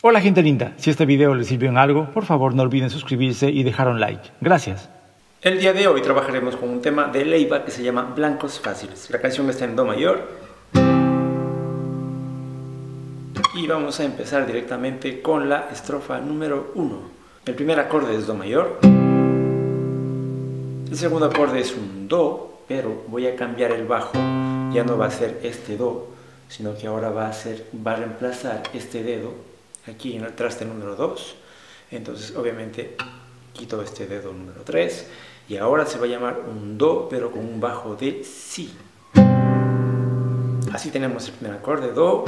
Hola gente linda, si este video les sirvió en algo, por favor no olviden suscribirse y dejar un like. Gracias. El día de hoy trabajaremos con un tema de Leiva que se llama Blancos Fáciles. La canción está en Do mayor. Y vamos a empezar directamente con la estrofa número 1. El primer acorde es Do mayor. El segundo acorde es un Do, pero voy a cambiar el bajo. Ya no va a ser este Do, sino que ahora va a, ser, va a reemplazar este dedo aquí en el traste número 2. Entonces, obviamente, quito este dedo número 3 y ahora se va a llamar un Do, pero con un bajo de Si. Así tenemos el primer acorde, Do,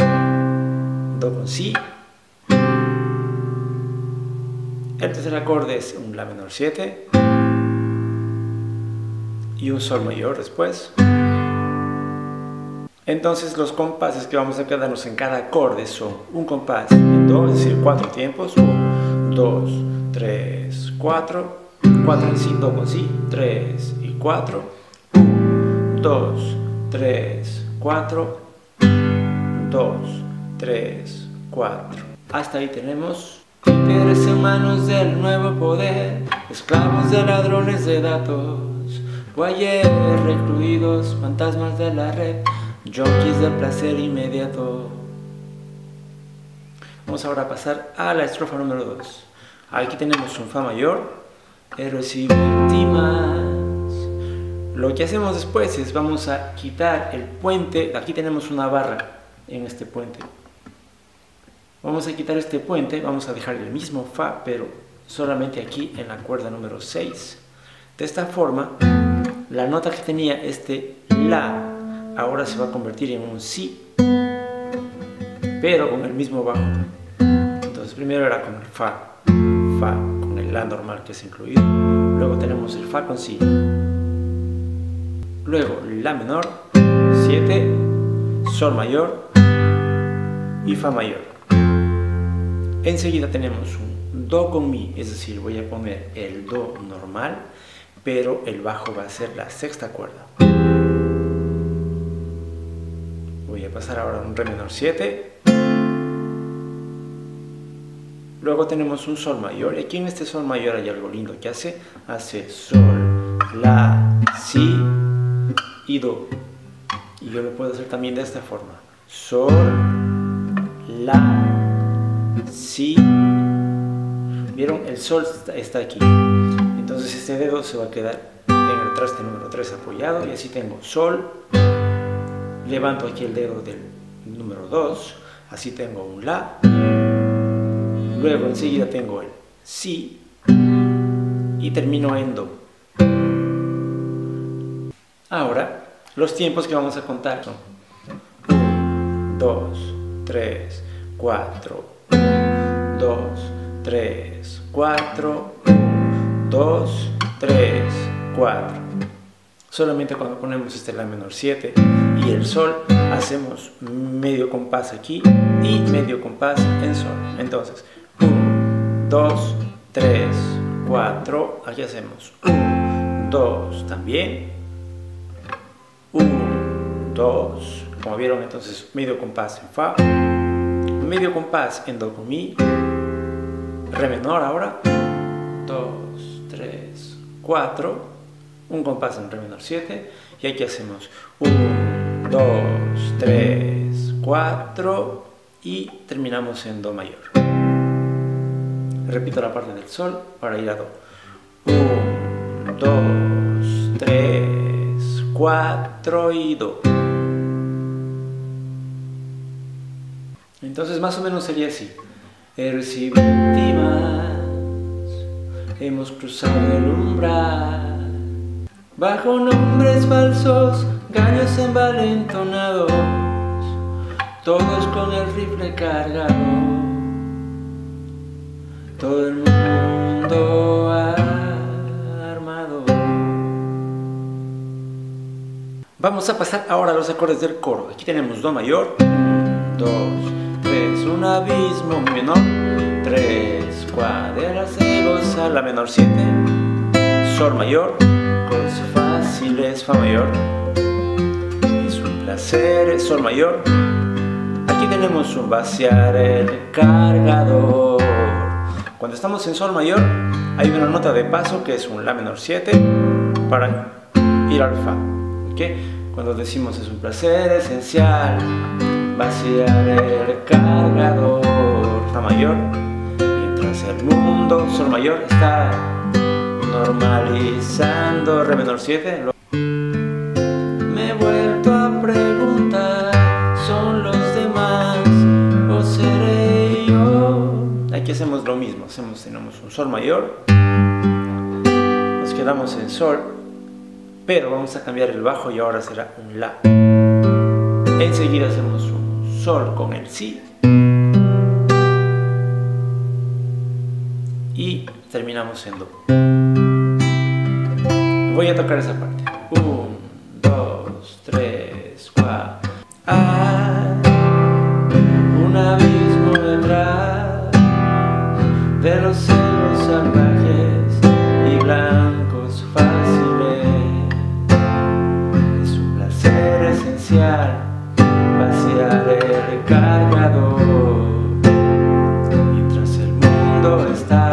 Do con Si. El tercer acorde es un La menor 7 y un Sol mayor después. Entonces los compases que vamos a quedarnos en cada acorde son un compás en do, es decir, cuatro tiempos, 1, 2, 3, 4, 4 en si, do con si, 3 y 4, 1, 2, 3, 4, 2, 3, 4. Hasta ahí tenemos Títeres en manos del nuevo poder, esclavos de ladrones de datos, guayes recluidos, fantasmas de la red, Junkies de placer inmediato. Vamos ahora a pasar a la estrofa número 2. Aquí tenemos un Fa mayor, héroes y víctimas. Lo que hacemos después es vamos a quitar el puente. Aquí tenemos una barra en este puente. Vamos a quitar este puente, vamos a dejar el mismo Fa, pero solamente aquí en la cuerda número 6. De esta forma, la nota que tenía este La ahora se va a convertir en un Si, pero con el mismo bajo. Entonces primero era con el Fa, Fa con el La normal que es incluido, luego tenemos el Fa con Si, luego La menor, 7, Sol mayor y Fa mayor. Enseguida tenemos un Do con Mi, es decir, voy a poner el Do normal, pero el bajo va a ser la sexta cuerda. Pasar ahora un Re menor 7. Luego tenemos un Sol mayor. Y aquí en este Sol mayor hay algo lindo que hace. Hace Sol, La, Si y Do. Y yo lo puedo hacer también de esta forma. Sol, La, Si. ¿Vieron? El Sol está aquí. Entonces este dedo se va a quedar en el traste número 3 apoyado. Y así tengo Sol, levanto aquí el dedo del número 2, así tengo un La, luego enseguida tengo el Si. Y termino en Do. Ahora, los tiempos que vamos a contar son 1, 2, 3, 4, 2, 3, 4, 2, 3, 4 solamente cuando ponemos este La menor 7 y el Sol hacemos medio compás aquí y medio compás en Sol. Entonces, 1, 2, 3, 4, aquí hacemos 1, 2 también, 1, 2, como vieron entonces medio compás en Fa, medio compás en Do con Mi, Re menor ahora, 2, 3, 4, un compás en re menor 7 y aquí hacemos 1, 2, 3, 4 y terminamos en Do mayor. Repito la parte del Sol para ir a Do. 1, 2, 3, 4 y Do. Entonces más o menos sería así. Víctimas, hemos cruzado el umbral bajo nombres falsos, gallos envalentonados, todos con el rifle cargado, todo el mundo armado. Vamos a pasar ahora a los acordes del coro. Aquí tenemos Do mayor, 2, 3, un abismo menor, 3, cuaderas de la menor 7, Sol mayor, fácil es Fa mayor, es Sol mayor, Aquí tenemos un vaciar el cargador. Cuando estamos en sol mayor, hay una nota de paso que es un la menor 7 para ir al fa. Cuando decimos es un placer esencial vaciar el cargador, fa mayor, mientras el mundo sol mayor está normalizando re menor 7. Hacemos lo mismo, hacemos, tenemos un sol mayor, nos quedamos en sol, pero vamos a cambiar el bajo y ahora será un la. Enseguida hacemos un sol con el si y terminamos en do. Voy a tocar esa parte. Los salvajes y blancos fáciles. Es un placer esencial vaciar el cargador mientras el mundo está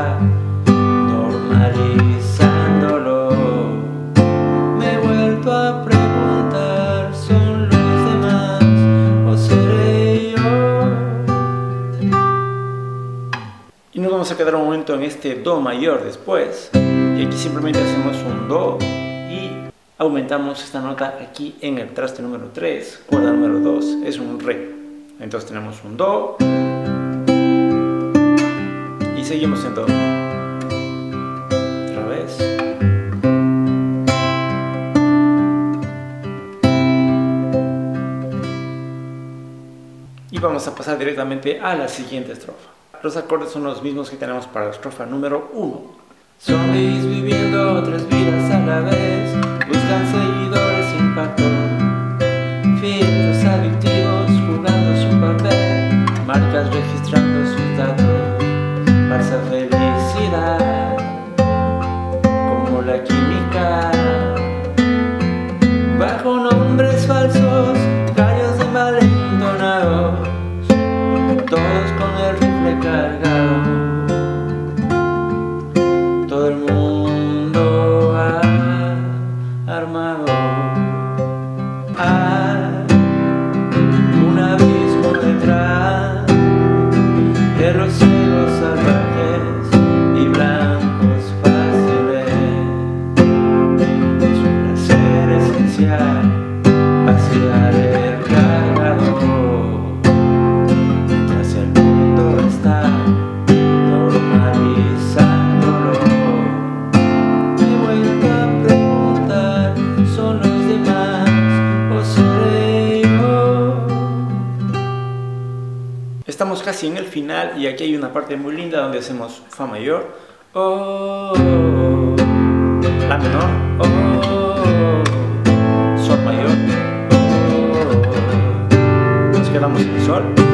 este Do mayor después. Y aquí simplemente hacemos un Do y aumentamos esta nota aquí en el traste número 3, cuerda número 2, es un Re. Entonces tenemos un Do y seguimos en Do. Otra vez. Y vamos a pasar directamente a la siguiente estrofa. Los acordes son los mismos que tenemos para la estrofa número 1. Zombies viviendo tres vidas a la vez, buscan seguidores sin patrón. Filtros adictivos jugando su papel, marcas registrando sus datos. Falsa felicidad, como la química. Bajo nombres falsos, callos de malentonados, todos con el casi en el final y aquí hay una parte muy linda donde hacemos Fa mayor, oh, La menor, oh, Sol mayor, oh, nos quedamos en Sol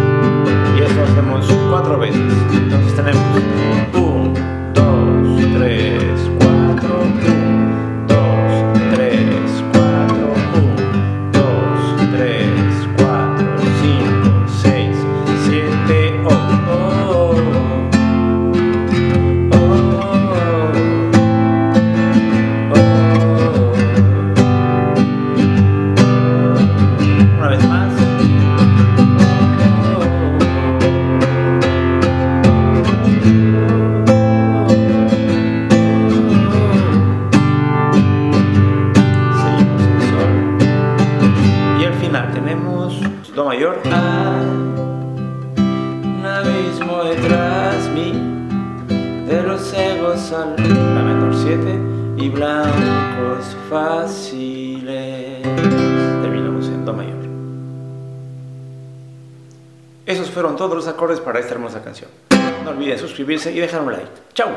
la menor 7 y blancos fáciles. Terminamos en Do mayor. Esos fueron todos los acordes para esta hermosa canción. No olviden suscribirse y dejar un like. ¡Chao!